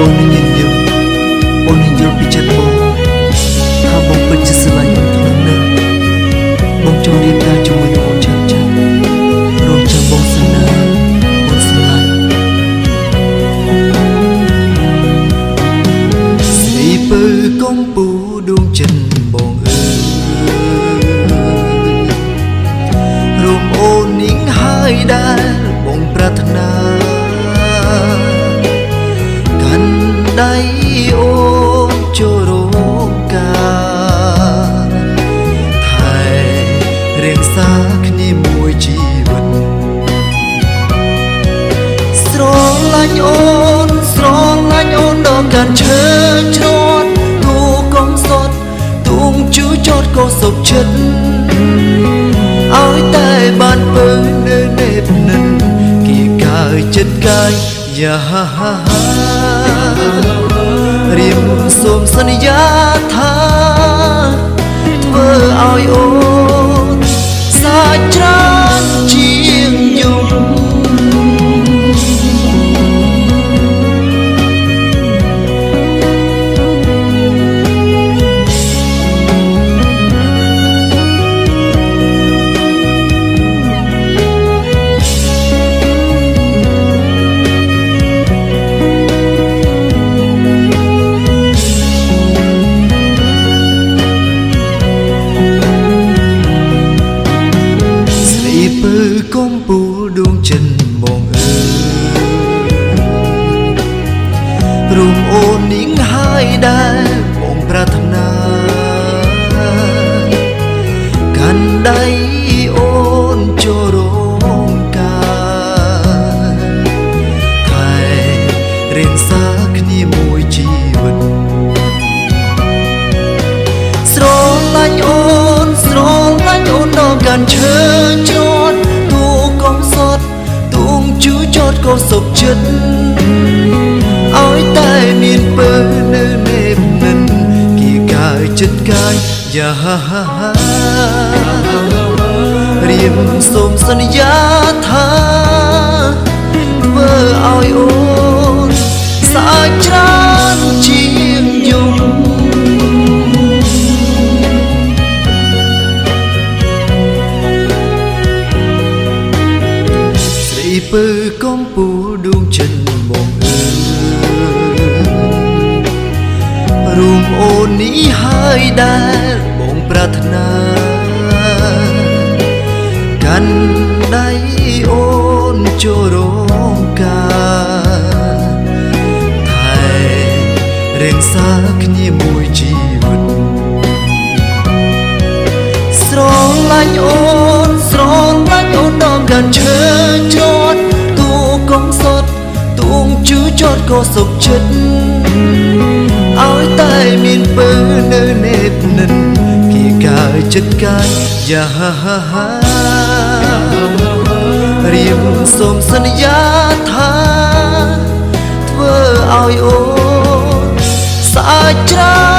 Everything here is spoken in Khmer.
បងនឹងញញឹមបងនឹងយល់ពីចិត្ត ដៃអូនចូលរោងការថែរៀងសាគ្នាមួយជីវិតស្រឡាញ់អូនស្រឡាញ់អូនដល់កាន់ឈើជ្រត់ទូកងសត់ទូងជូចតក៏សុខចិត្តឲ្យតែបានពើនៅនេបនិនគីកាយចិត្តកាយយ៉ាហាហាហារៀមសូមស ន្យាថាធ្វើឲ្យអូនសាច់ រីពើកំពូលដួងចិនបងអើយរួមអូននាងហើ យយ៉ាហាហាហារៀមសូមសន្យាថាធ្វើឲ្យអូនសាច់ច្រើនជាងយំស្រីពើកំពូលដួងចិត្ត អូននេះហើយដែលបងប្រាថ្នាកាន់ដៃអូនចូលរោងការថែរៀងសាគ្នាមួយជីវិតស្រឡាញ់អូនស្រឡាញ់អូនដល់កាន់ឈើជ្រត់ទូកងសត់ទូងជូចតក៏សុខចិត្ត ចិត្តកាយយ៉ាហាហាហារៀមសូមសន្យាថាធ្វើឲ្យអូនស្អាតច្រើន